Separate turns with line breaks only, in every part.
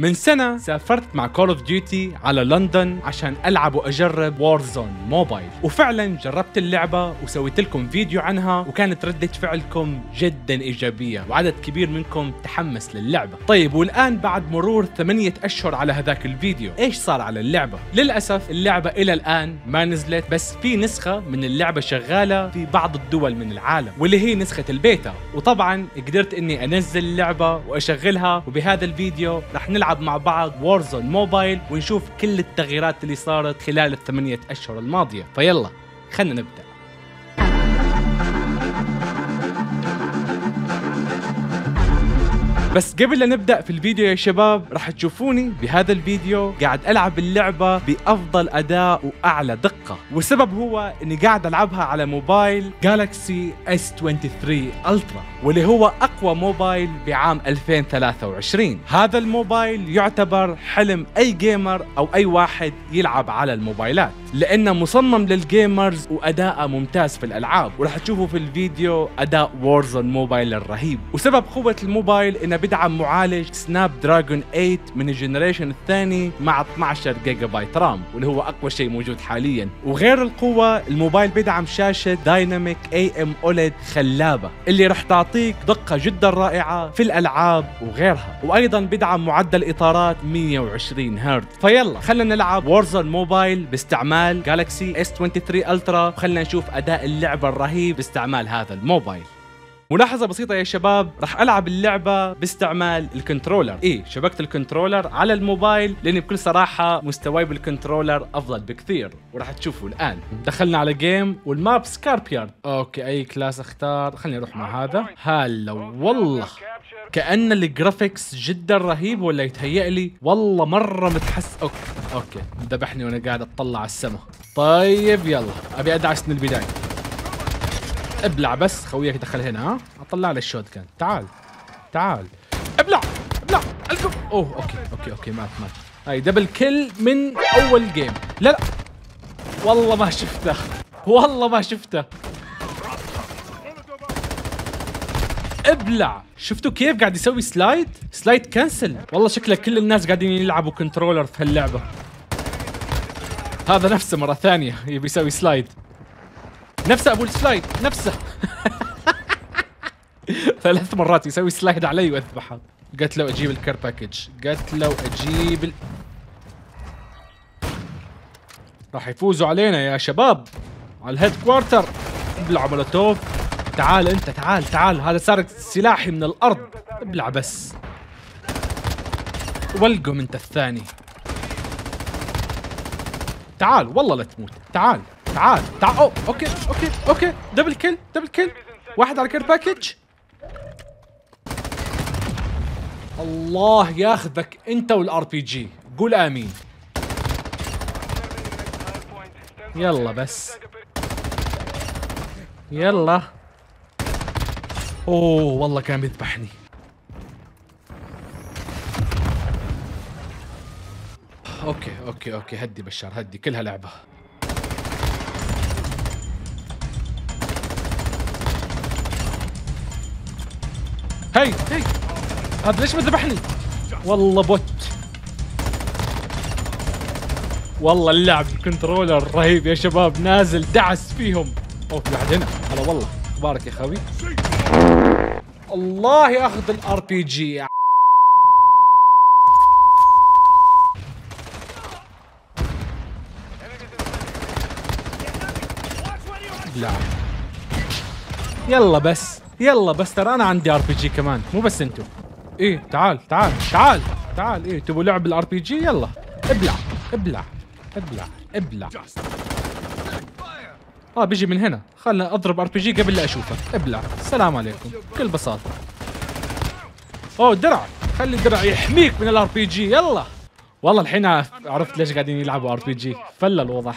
من سنة سافرت مع Call of Duty على لندن عشان ألعب وأجرب Warzone Mobile وفعلا جربت اللعبة وسويت لكم فيديو عنها وكانت ردة فعلكم جدا إيجابية وعدد كبير منكم تحمس للعبة. طيب والآن بعد مرور ثمانية أشهر على هذاك الفيديو إيش صار على اللعبة؟ للأسف اللعبة إلى الآن ما نزلت بس في نسخة من اللعبة شغالة في بعض الدول من العالم واللي هي نسخة البيتا. وطبعا قدرت إني أنزل اللعبة وأشغلها وبهذا الفيديو رح نلعب نلعب مع بعض Warzone Mobile ونشوف كل التغييرات اللي صارت خلال الثمانية أشهر الماضية. فيلا خلنا نبدأ. بس قبل لا نبدأ في الفيديو يا شباب راح تشوفوني بهذا الفيديو قاعد ألعب اللعبة بأفضل أداء وأعلى دقة. والسبب هو إني قاعد ألعبها على موبايل Galaxy S 23 Ultra واللي هو أقوى موبايل بعام 2023 هذا الموبايل يعتبر حلم أي gamer أو أي واحد يلعب على الموبايلات لأنه مصمم لل gamers واداءه ممتاز في الألعاب. وراح تشوفوا في الفيديو أداء Warzone Mobile الرهيب. وسبب قوة الموبايل إنه بدعم معالج Snapdragon 8 من ال generation الثاني مع 12 جيجا بايت RAM واللي هو أقوى شيء موجود حاليا. وغير القوة الموبايل بدعم شاشة Dynamic AMOLED خلابة اللي راح تعطيك دقة جدا رائعة في الألعاب وغيرها. وأيضا بدعم معدل إطارات 120 هرتز. فيلا خلينا نلعب Warzone Mobile باستعمال Galaxy S 23 Ultra وخلنا نشوف أداء اللعبة الرهيب باستعمال هذا الموبايل. ملاحظة بسيطة يا شباب راح ألعب اللعبة باستعمال ال controller. إيه شبكت ال controller على الموبايل لأني بكل صراحة مستواي بال controller أفضل بكثير. وراح تشوفوا الآن. دخلنا على game وال map Scrapyard okay أي class أختار؟ خليني أروح مع هذا. هلا والله. كأن ال graphics جدا رهيب ولا يتهيأ لي؟ والله مرة متحسن. okay okay ذبحني وأنا قاعد أطلع على السماء طيب يلا. أبي أدعس من البداية. ابلع بس خويك دخل هنا ها؟ أطلع لي ال shotgun. تعال تعال. ابلع ابلع. الكم أوه okay okay okay مات مات. هاي double kill من أول game لا لا. والله ما شفته. والله ما شفته. ابلع. شفتوا كيف قاعد يسوي slide slide cancel والله شكله كل الناس قاعدين يلعبوا controller في هاللعبة. هذا نفسه مرة ثانية يبي يسوي slide نفسه أبو ال slide نفسه. ثلاث مرات يسوي slide علي وأذبحه. قلت له أجيب ال care package قلت له أجيب ال... راح يفوزوا علينا يا شباب. على ال headquarter ابلع مولوتوف تعال أنت تعال تعال. هذا سارق سلاحي من الأرض. ابلع بس. ولقم أنت الثاني. تعال والله لا تموت. تعال. تعال تعال. أوه. okay okay okay. double kill double kill واحد على care package الله ياخذك أنت وال RPG قول آمين. يلا بس. يلا. أوه والله كان بيذبحني. okay okay okay. هدي بشار هدي. كلها لعبة. هي هي هذا ليش ما ذبحني والله bot. والله اللعب ال controller رهيب يا شباب نازل دعس فيهم. اوه في واحد هنا. هلا والله. أخبارك يا خوي. الله ياخذ ال RPG لا. يلا بس. يلا بس ترى أنا عندي RPG كمان مو بس أنتو. إيه تعال تعال تعال تعال. إيه تبوا لعب ال RPG يلا. ابلع ابلع ابلع ابلع. آه بيجي من هنا. خلنا أضرب RPG قبل لا أشوفه. ابلع. السلام عليكم. بكل بساطة. أوه درع. خلي الدرع يحميك من ال RPG يلا. والله الحين عرفت ليش قاعدين يلعبوا RPG فل الوضع.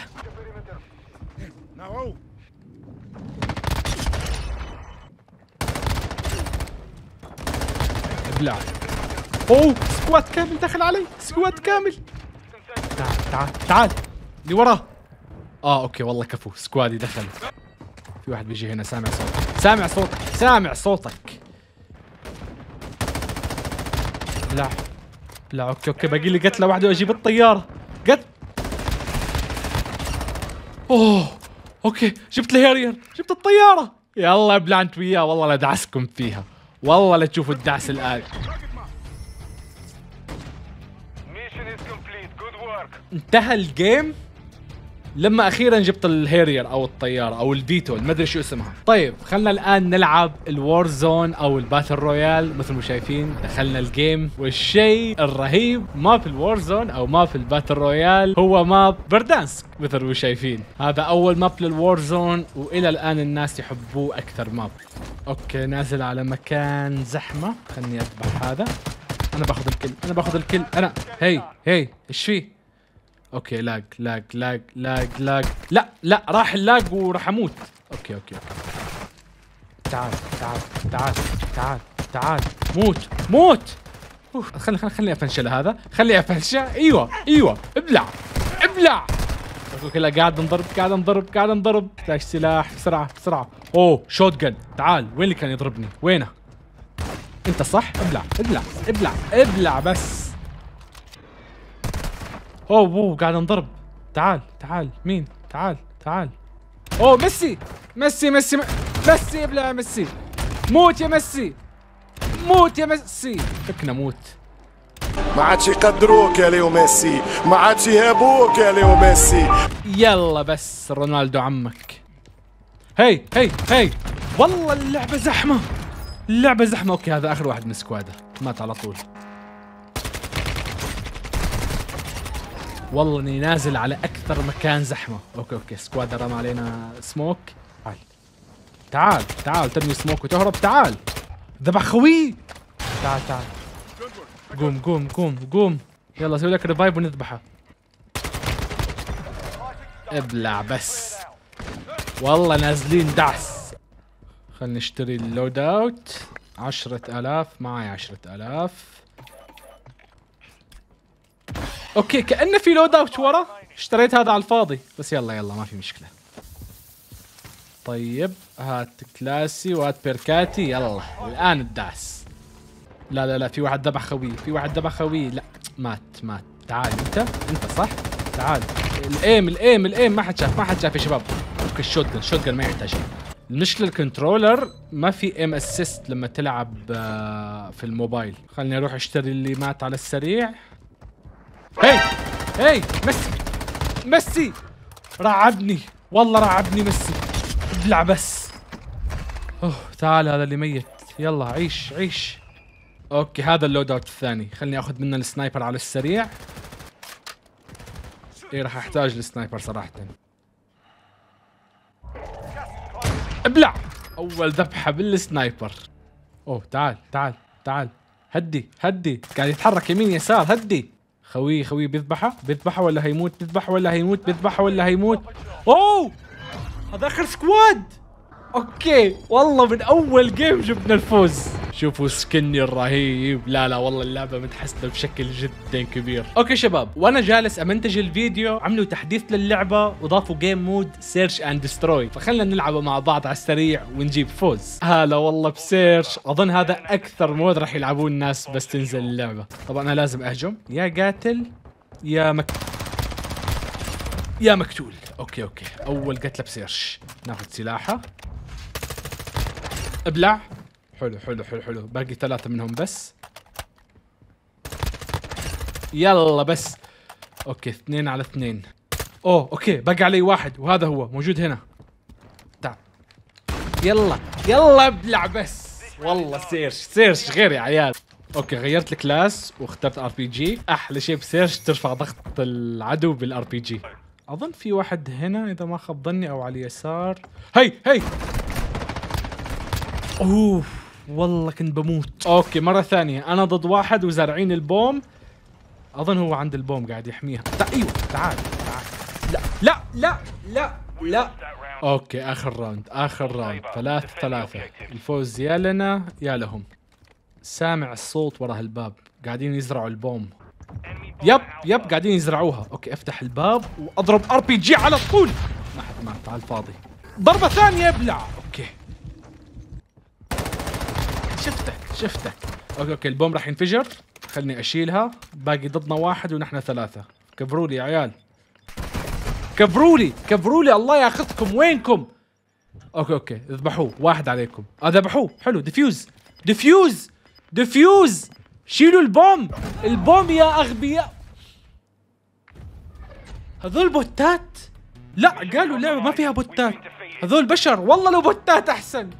ابلع أوه squad كامل دخل علي squad كامل. تعال تعال تعال. اللي وراه. آه okay والله كفو squad ي دخل في واحد بيجي هنا سامع صوتك. سامع صوتك سامع صوتك. ابلع لا okay okay باقي لي قتلة واحدة وأجيب الطيارة. قت. أوه okay جبت ال Harrier جبت الطيارة. يلا ابلع انت وياه والله لا دعسكم فيها. والله لا تشوفوا الدعس
work.
انتهى ال game لما أخيرا جبت ال Harrier أو الطيارة أو ال VTOL ما أدري شو اسمها. طيب خلنا الآن نلعب ال Warzone أو ال battle royale. مثل ما شايفين دخلنا ال game. والشيء الرهيب ما في ال Warzone أو ما في ال battle royale هو map Verdansk مثل ما شايفين. هذا أول map لل Warzone وإلى الآن الناس يحبوه أكثر map. okay نازل على مكان زحمة. خلني أذبح هذا. أنا باخذ الكل أنا باخذ الكل. أنا هي هي إيش فيه okay lag lag lag lag lag. لا لا راح ال lag وراح أموت. okay okay تعال تعال تعال تعال تعال. موت موت. خلي خلي خليني أفنش هذا. خلي افنشه إيوه إيوه. ابلع ابلع. okay لا قاعد انضرب قاعد انضرب قاعد انضرب احتاج سلاح بسرعة بسرعة. أوه shotgun. تعال وين اللي كان يضربني؟ وينه؟ أنت صح؟ ابلع ابلع ابلع ابلع بس. أوه اوه قاعد انضرب. تعال تعال مين؟ تعال تعال. أوه ميسي ميسي ميسي ميسي ابلع يا ميسي. موت يا ميسي موت يا ميسي. فكنا موت.
ما عادش يقدروك يا ليو ميسي ما عادش يهابوك يا ليو ميسي.
يلا بس رونالدو عمك. هي هي هي والله اللعبة زحمة. اللعبة زحمة. okay هذا آخر واحد من squad ه مات على طول. والله إني نازل على أكثر مكان زحمة. okay okay squad رمى علينا سموك. تعال تعال تعال ترمي سموك وتهرب تعال. ذبح خوي. تعال تعال. قوم قوم قوم قوم. يلا سوي لك revive ونذبحه. ابلع بس. والله نازلين دعس. خلنا نشتري ال loadout عشرة آلاف معي عشرة آلاف. okay كأنه في loadout ورا. اشتريت هذا على الفاضي. بس يلا يلا ما في مشكلة. طيب هات class ي وهات perk اتي. يلا الآن الدعس لا لا لا في واحد ذبح خويه في واحد ذبح خويه لا مات مات. تعال أنت أنت صح؟ تعال. ال aim ال aim ال aim ما حد شاف ما حد شاف يا شباب. okay ال shotgun ال shotgun ما يحتاج. المشكلة ال controller ما في aim assist لما تلعب آه، في الموبايل. خليني أروح أشتري اللي مات على السريع. هي هي ميسي ميسي. رعبني والله رعبني ميسي. ابلع بس. أوه تعال هذا اللي ميت. يلا عيش عيش. okay هذا ال loadout الثاني. خليني أخذ منه ال sniper على السريع. إيه راح أحتاج ال sniper صراحة. ابلع! أول ذبحة بال sniper. أوه تعال تعال تعال. هدي هدي. قاعد يتحرك يمين يسار هدي. خوي خوي بيذبحه بيذبحه ولا هيموت؟ بيذبحه ولا هيموت؟ بيذبحه ولا هيموت؟ أوه! هذا اخر squad okay والله من أول game جبنا الفوز. شوفوا skin ي الرهيب. لا لا والله اللعبة متحسنة بشكل جدا كبير. okay شباب وأنا جالس أمنتج الفيديو عملوا تحديث للعبة وضافوا game mode search and destroy فخلنا نلعبه مع بعض على السريع ونجيب فوز. هلا والله ب search أظن هذا أكثر mode راح يلعبوه الناس بس تنزل اللعبة. طبعا أنا لازم أهجم. يا قاتل يا مك يا مقتول. okay okay. أول قتلة ب search ناخذ سلاحة. أبلع. حلو حلو حلو حلو. باقي ثلاثة منهم بس. يلا بس. okay اثنين على اثنين. أوه okay باقي علي واحد وهذا هو. موجود هنا. تعال. يلا يلا ابلع بس. والله search search غير يا عيال. okay غيرت ال class واخترت RPG أحلى شيء ب search ترفع ضغط العدو بال RPG أظن في واحد هنا إذا ما خاب ظني أو على اليسار. هي هي! اوف والله كنت بموت. okay مرة ثانية. أنا ضد واحد وزارعين ال bomb. أظن هو عند ال bomb قاعد يحميها. تع... أيوه تعال تعال. لا لا لا لا لا. okay آخر round آخر round. ثلاث ثلاثة. الفوز يا لنا يا لهم سامع الصوت ورا الباب. قاعدين يزرعوا ال bomb. yep yep قاعدين يزرعوها. okay أفتح الباب وأضرب RPG على طول. ما حد مات على الفاضي. ضربة ثانية ابلع okay. شفتك. okay okay ال bomb راح ينفجر. خلني أشيلها. باقي ضدنا واحد ونحن ثلاثة. كبروا لي يا عيال. كبروا لي كبروا لي الله ياخذكم. وينكم؟ okay okay اذبحوه. واحد عليكم. آه ذبحوه. حلو defuse. defuse defuse. شيلوا ال bomb. ال bomb يا أغبياء. هذول بوتات؟ لا قالوا اللعبة ما فيها بوتات. هذول بشر. والله لو بوتات أحسن.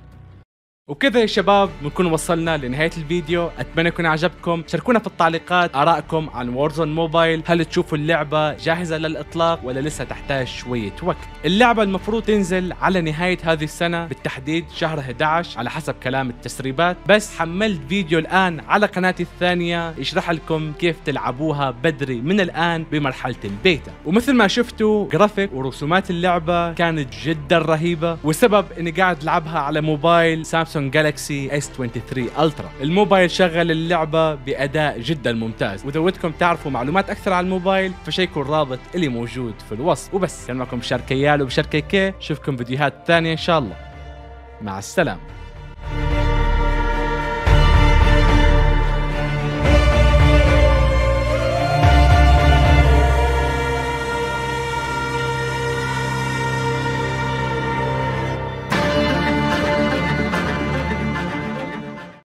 وكذا يا شباب بنكون وصلنا لنهاية الفيديو. أتمنى يكون عجبكم. شاركونا في التعليقات آرائكم عن Warzone Mobile هل تشوفوا اللعبة جاهزة للإطلاق ولا لسه تحتاج شوية وقت؟ اللعبة المفروض تنزل على نهاية هذه السنة بالتحديد شهر 11 على حسب كلام التسريبات. بس حملت فيديو الآن على قناتي الثانية. يشرح لكم كيف تلعبوها بدري من الآن بمرحلة البيتا. ومثل ما شفتوا جرافيك ورسومات اللعبة كانت جدا رهيبة. والسبب إني قاعد ألعبها على موبايل Samsung Galaxy S 23 Ultra الموبايل شغل اللعبة بأداء جدا ممتاز. وإذا ودكم تعرفوا معلومات أكثر عن الموبايل فشيكوا الرابط اللي موجود في الوصف. وبس كان معكم بشار كيال وبشار كي. كي شوفكم فيديوهات ثانية إن شاء الله. مع السلامة.